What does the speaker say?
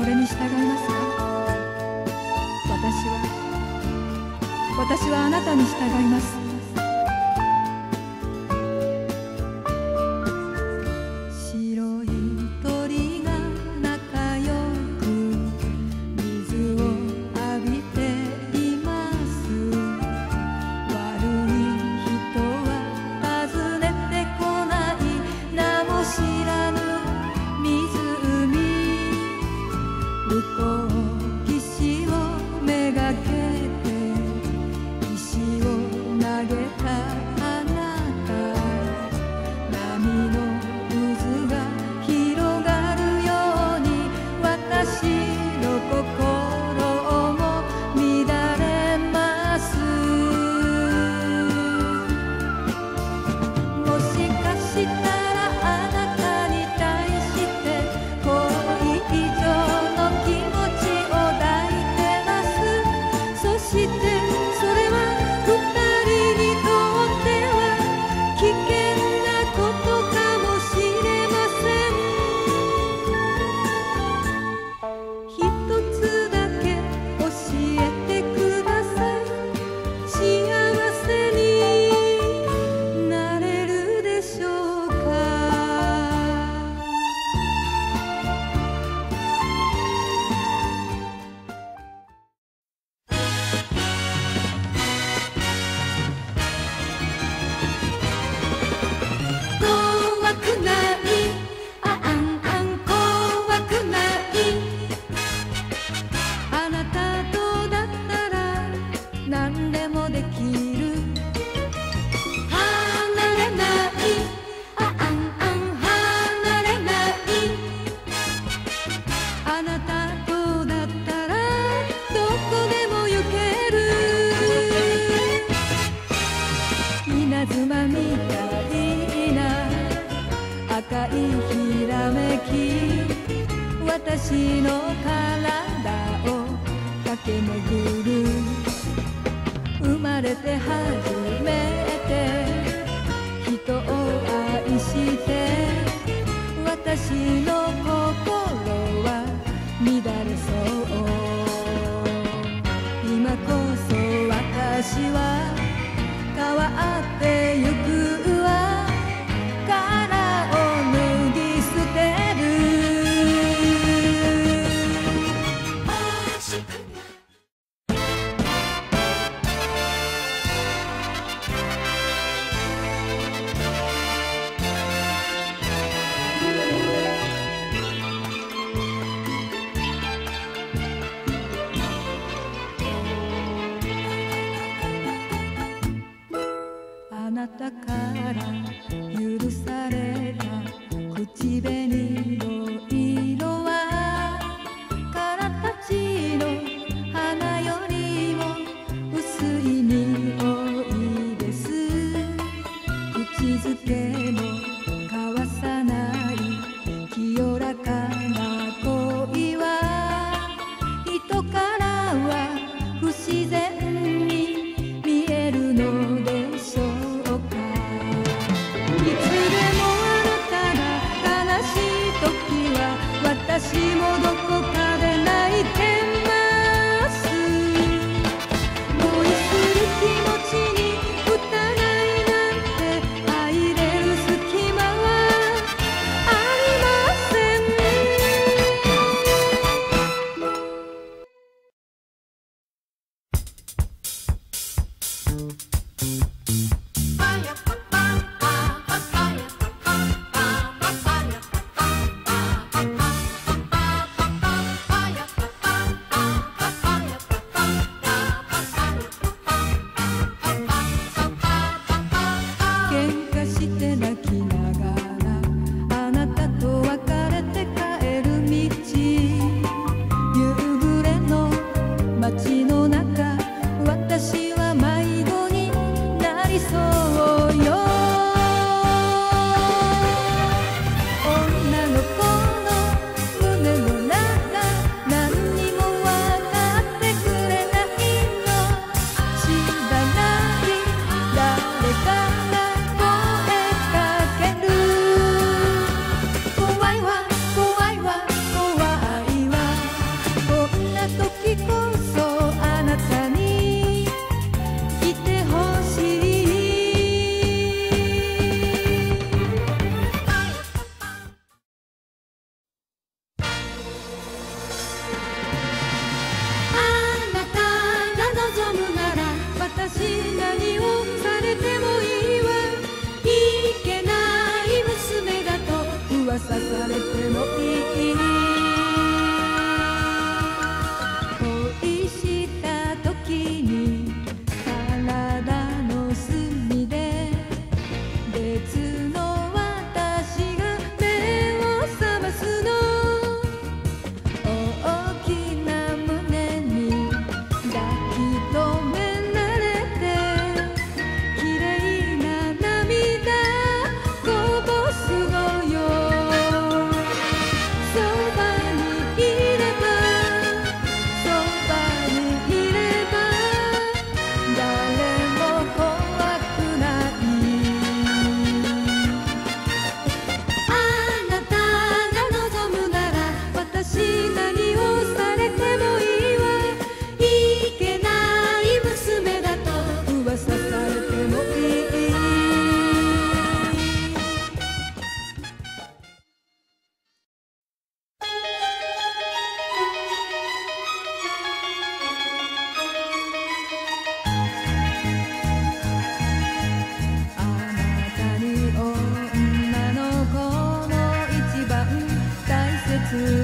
それに従いますか？私は私はあなたに従います。いひらめき私の体を駆け巡る。生まれて初めて人を愛して私の心は乱れそう。今こそ私は変わってゆく。は私もどこかで泣いてます。恋する気持ちに疑いなんて入れる隙間はありません。to